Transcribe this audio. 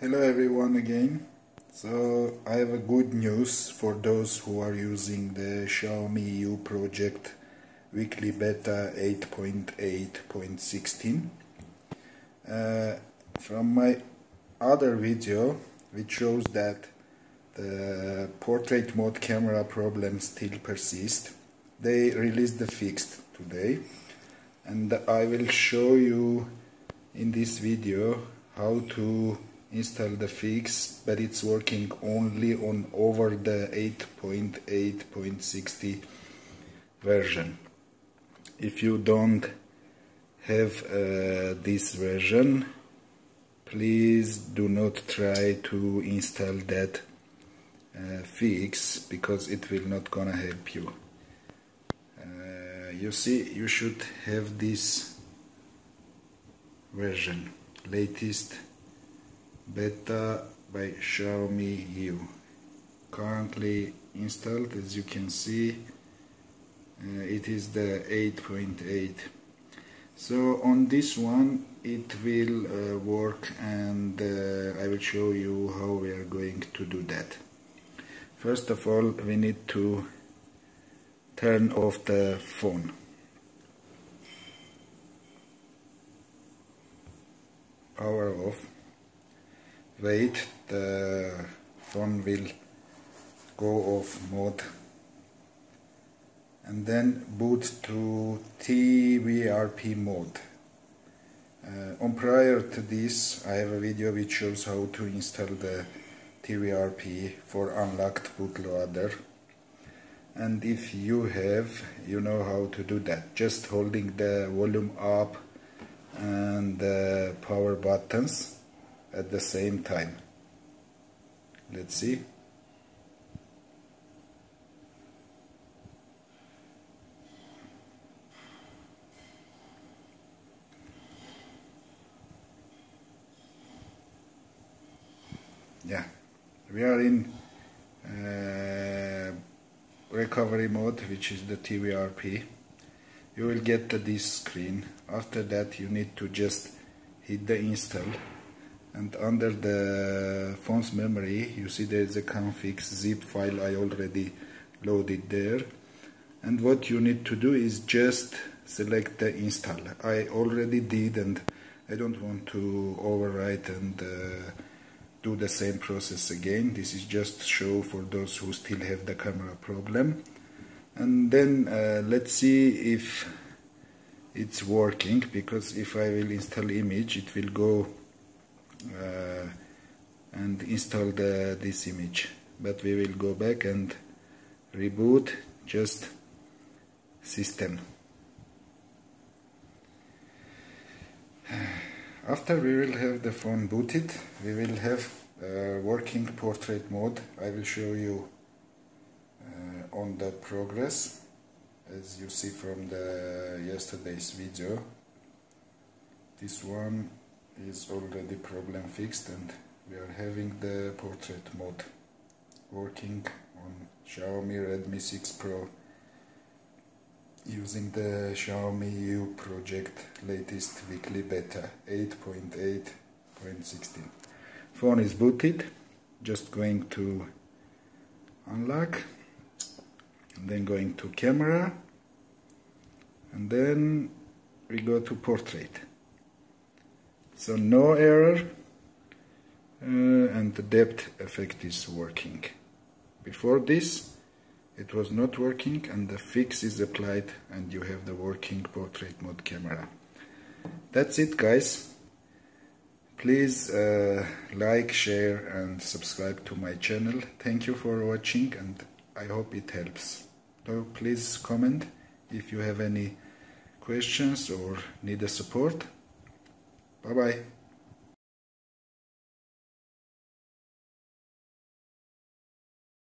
Hello everyone again. So I have a good news for those who are using the Xiaomi EU project weekly beta 8.8.16. Uh, from my other video which shows that the portrait mode camera problem still persists, they released the fix today and I will show you in this video how to install the fix but it's working only on over the 8.8.60 version. If you don't have uh, this version please do not try to install that uh, fix because it will not gonna help you. Uh, you see you should have this version latest beta by Xiaomi EU currently installed as you can see uh, it is the 8.8 so on this one it will uh, work and uh, I will show you how we are going to do that. First of all we need to turn off the phone. Power off wait the phone will go off mode. And then boot to TWRP mode. Uh, on prior to this I have a video which shows how to install the TWRP for unlocked bootloader and if you have you know how to do that. Just holding the volume up and the power buttons at the same time. Let's see. Yeah, we are in uh, recovery mode, which is the TWRP. You will get this screen. After that, you need to just hit the install and under the phone's memory you see there is a config zip file I already loaded there. And what you need to do is just select the install. I already did and I don't want to overwrite and uh, do the same process again. This is just show for those who still have the camera problem. And then uh, let's see if it's working because if I will install image it will go and install the, this image. But we will go back and reboot just system. After we will have the phone booted we will have uh, working portrait mode. I will show you uh, on the progress as you see from the yesterday's video. This one is already problem fixed and we are having the portrait mode working on Xiaomi Redmi 6 Pro using the Xiaomi EU project latest weekly beta 8.8.16 phone is booted just going to unlock and then going to camera and then we go to portrait so no error uh, and the depth effect is working. Before this it was not working and the fix is applied and you have the working portrait mode camera. That's it guys. Please uh, like share and subscribe to my channel. Thank you for watching and I hope it helps. So please comment if you have any questions or need a support Bye bye.